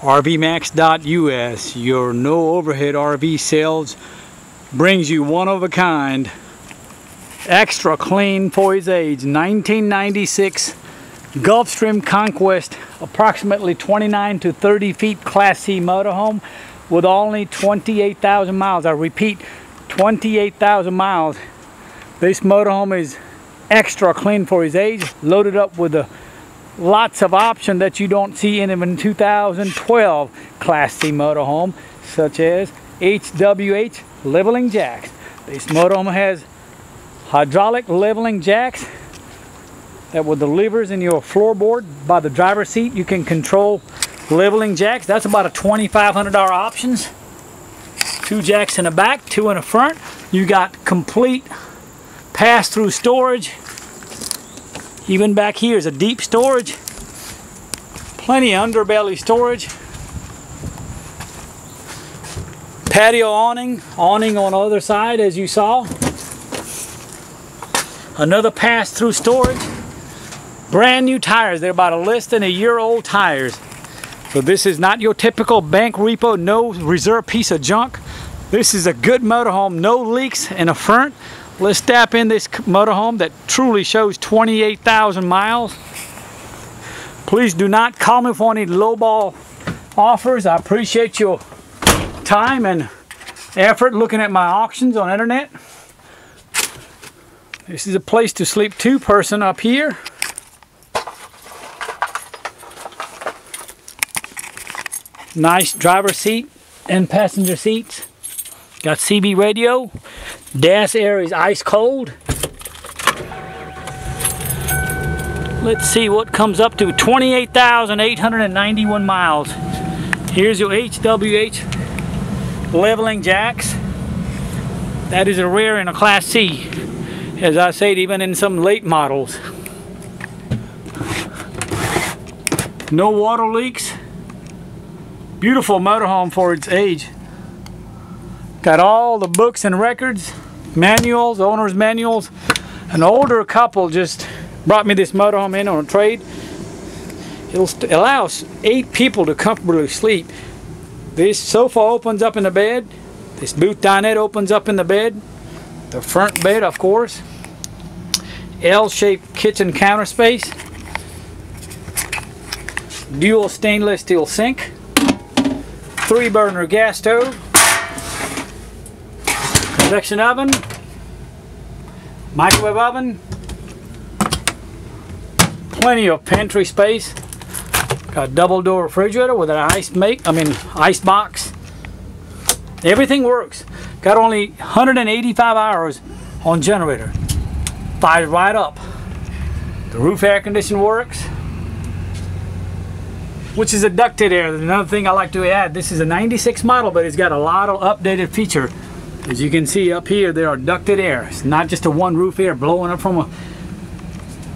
RVMax.us, your no overhead RV sales, brings you one of a kind, extra clean his age, 1996 Gulfstream Conquest, approximately 29 to 30 feet Class C motorhome with only 28,000 miles. I repeat, 28,000 miles. This motorhome is extra clean for his age, loaded up with a lots of options that you don't see in even 2012 Class C motorhome, such as HWH leveling jacks. This motorhome has hydraulic leveling jacks that with the levers in your floorboard by the driver's seat you can control leveling jacks. That's about a $2,500 options. Two jacks in the back, two in the front. You got complete pass-through storage even back here is a deep storage. Plenty of underbelly storage. Patio awning, awning on the other side as you saw. Another pass-through storage. Brand new tires. They're about a less than a year old tires. So this is not your typical bank repo, no reserve piece of junk. This is a good motorhome, no leaks in the front, Let's step in this motorhome that truly shows 28,000 miles. Please do not call me for any lowball offers. I appreciate your time and effort looking at my auctions on internet. This is a place to sleep two person up here. Nice driver seat and passenger seats. Got CB radio. Dash air is ice cold. Let's see what comes up to 28,891 miles. Here's your HWH leveling jacks. That is a rare in a Class C. As I said, even in some late models. No water leaks. Beautiful motorhome for its age. Got all the books and records, manuals, owner's manuals. An older couple just brought me this motorhome in on a trade. It'll allow eight people to comfortably sleep. This sofa opens up in the bed. This booth dinette opens up in the bed. The front bed, of course. L-shaped kitchen counter space. Dual stainless steel sink. Three burner gas stove Induction oven, microwave oven, plenty of pantry space. Got double door refrigerator with an ice make, I mean ice box. Everything works. Got only 185 hours on generator. Fires right up. The roof air condition works. Which is a ducted air. Another thing I like to add, this is a 96 model, but it's got a lot of updated feature. As you can see up here, there are ducted air. It's not just a one roof air blowing up from a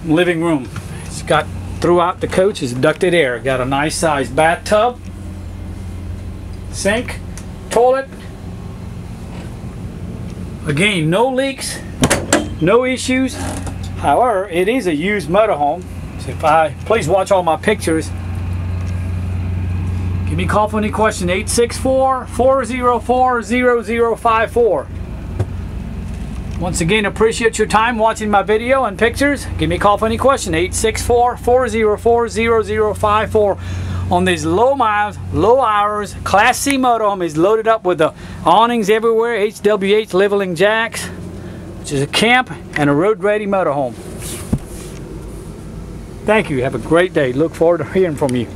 living room. It's got throughout the coach is ducted air. Got a nice sized bathtub, sink, toilet. Again, no leaks, no issues. However, it is a used motorhome. So if I please watch all my pictures. Me call for any question, 864-404-0054. Once again, appreciate your time watching my video and pictures. Give me a call for any question, 864-404-0054. On these low miles, low hours, Class C motorhome is loaded up with the awnings everywhere, HWH leveling jacks, which is a camp and a road-ready motorhome. Thank you. Have a great day. Look forward to hearing from you.